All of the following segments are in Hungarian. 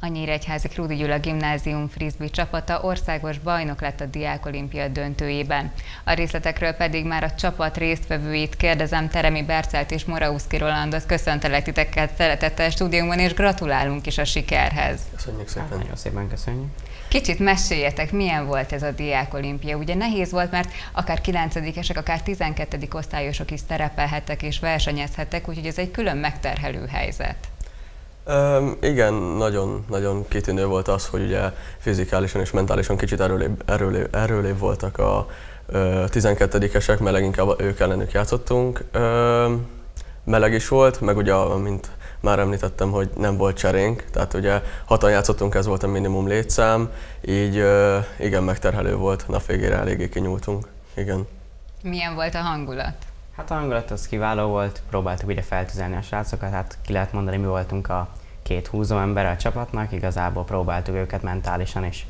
A Nyíregyházi Krúdi Gyula Gimnázium frisbee csapata országos bajnok lett a Diák Olimpia döntőjében. A részletekről pedig már a csapat résztvevőit kérdezem Teremi Bercelt és Morauszki Rolandot. Köszöntelek titeket szeretettel stúdiumban, és gratulálunk is a sikerhez. Köszönjük szépen. Hát, nagyon szépen köszönjük. Kicsit meséljetek, milyen volt ez a Diák Olimpia? Ugye nehéz volt, mert akár 9-esek, akár 12. osztályosok is szerepelhettek és versenyezhettek, úgyhogy ez egy külön megterhelő helyzet. Um, igen, nagyon, nagyon kitűnő volt az, hogy ugye fizikálisan és mentálisan kicsit erőlébb, erőlébb, erőlébb voltak a uh, 12-esek, mert leginkább ők ellenük játszottunk. Meleg is volt, meg ugye, mint már említettem, hogy nem volt cserénk, tehát ugye hatan játszottunk, ez volt a minimum létszám, így uh, igen, megterhelő volt, nap végére eléggé kinyúltunk. Igen. Milyen volt a hangulat? Hát a hangulat az kiváló volt, próbáltuk ugye feltüzelni a srácokat, hát ki lehet mondani, mi voltunk a két húzó ember a csapatnak, igazából próbáltuk őket mentálisan is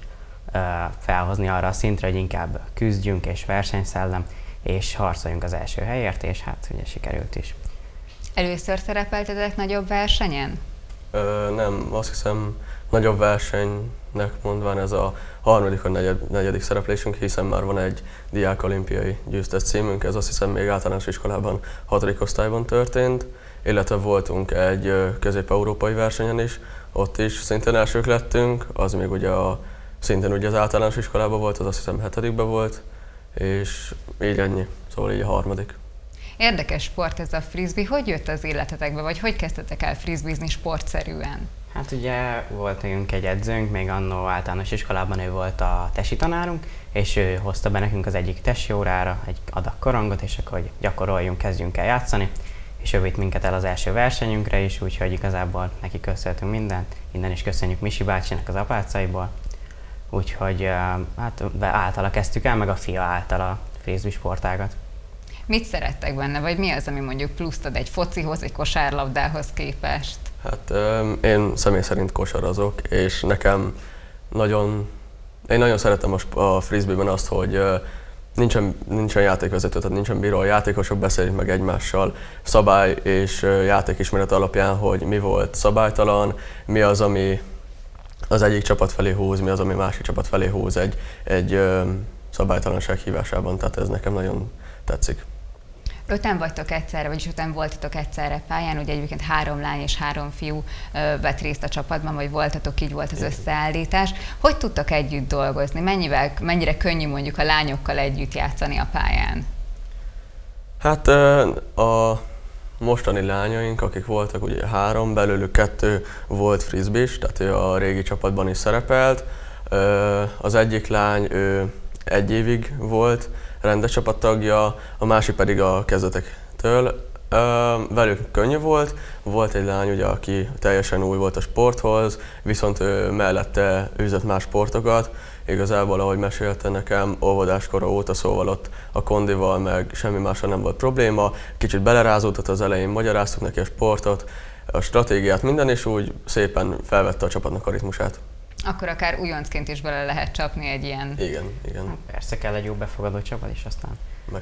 ö, felhozni arra a szintre, hogy inkább küzdjünk és versenyszellem, és harcoljunk az első helyért, és hát ugye sikerült is. Először szerepeltetek nagyobb versenyen? Ö, nem, azt hiszem nagyobb versenynek mondván ez a harmadik vagy negyed, negyedik szereplésünk, hiszen már van egy diák olimpiai győztes címünk, ez azt hiszem még általános iskolában hatodik osztályban történt, illetve voltunk egy közép-európai versenyen is, ott is szintén elsők lettünk, az még ugye a, szintén ugye az általános iskolában volt, az azt hiszem hetedikben volt, és így ennyi, szóval így a harmadik. Érdekes sport ez a frisbee. Hogy jött az életetekbe, vagy hogy kezdtetek el frisbeezni sportszerűen? Hát ugye volt nekünk egy edzőnk, még annó általános iskolában ő volt a tesi tanárunk, és ő hozta be nekünk az egyik tesi órára egy adag korongot, és akkor hogy gyakoroljunk, kezdjünk el játszani, és ő vitt minket el az első versenyünkre is, úgyhogy igazából neki köszönhetünk mindent. Innen is köszönjük Misi bácsinak az apácaiból. Úgyhogy hát általa kezdtük el, meg a fia általa frisbee sportágat. Mit szerettek benne, vagy mi az, ami mondjuk pluszt ad egy focihoz, egy kosárlabdához képest? Hát én személy szerint kosarazok, és nekem nagyon, én nagyon szeretem a frisbee-ben azt, hogy nincsen, nincsen játékvezető, tehát nincsen bíró, a játékosok beszélik meg egymással szabály és játékismeret alapján, hogy mi volt szabálytalan, mi az, ami az egyik csapat felé húz, mi az, ami másik csapat felé húz egy, egy szabálytalanság hívásában, tehát ez nekem nagyon tetszik. Öten vagytok egyszerre, vagyis öten voltatok egyszerre pályán, ugye egyébként három lány és három fiú vett részt a csapatban, vagy voltatok, így volt az összeállítás. Hogy tudtak együtt dolgozni? Mennyivel, mennyire könnyű mondjuk a lányokkal együtt játszani a pályán? Hát a mostani lányaink, akik voltak, ugye három, belőlük kettő volt frisbee tehát ő a régi csapatban is szerepelt. Az egyik lány, ő egy évig volt, rendes csapattagja, a másik pedig a kezdetektől. Velük könnyű volt, volt egy lány, ugye, aki teljesen új volt a sporthoz, viszont ő mellette űzött más sportokat. Igazából, ahogy mesélte nekem, óvodáskora óta, szóval ott a kondival meg semmi másra nem volt probléma. Kicsit belerázódott az elején, magyaráztuk neki a sportot, a stratégiát, minden, és úgy szépen felvette a csapatnak a ritmusát akkor akár újoncként is bele lehet csapni egy ilyen... Igen, igen. Hát persze kell egy jó befogadó csapat, és aztán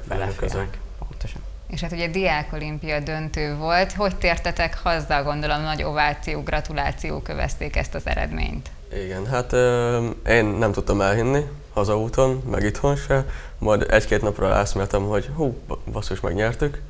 beleférnek. Pontosan. És hát ugye Diák Olimpia döntő volt. Hogy tértetek haza, gondolom nagy ováció, gratuláció kövezték ezt az eredményt? Igen, hát ö, én nem tudtam elhinni hazaúton, meg itthon se. Majd egy-két napra eszméltem, hogy hú, basszus, megnyertük.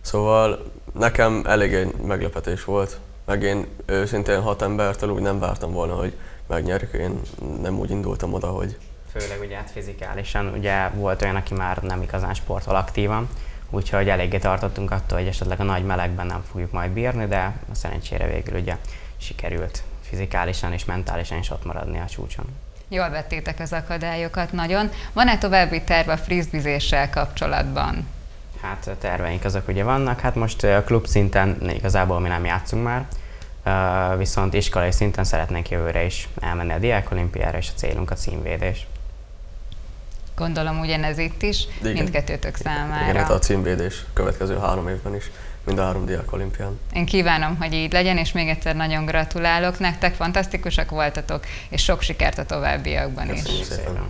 Szóval nekem elég egy meglepetés volt. Meg én őszintén hat embertől úgy nem vártam volna, hogy megnyerjük. Én nem úgy indultam oda, hogy... Főleg ugye hát fizikálisan, ugye volt olyan, aki már nem igazán sportol aktívan, úgyhogy eléggé tartottunk attól, hogy esetleg a nagy melegben nem fogjuk majd bírni, de a szerencsére végül ugye sikerült fizikálisan és mentálisan is ott maradni a csúcson. Jól vettétek az akadályokat nagyon. Van-e további terve a frizbizéssel kapcsolatban? Hát a terveink azok ugye vannak, hát most a klub szinten igazából mi nem játszunk már, viszont iskolai szinten szeretnénk jövőre is elmenni a Diák Olimpiára, és a célunk a címvédés. Gondolom ugyanez itt is, Igen. mindkettőtök számára. Igen, hát a címvédés következő három évben is, mind a három Diák Olimpián. Én kívánom, hogy így legyen, és még egyszer nagyon gratulálok nektek, fantasztikusak voltatok, és sok sikert a továbbiakban Köszönjük is. Szépen.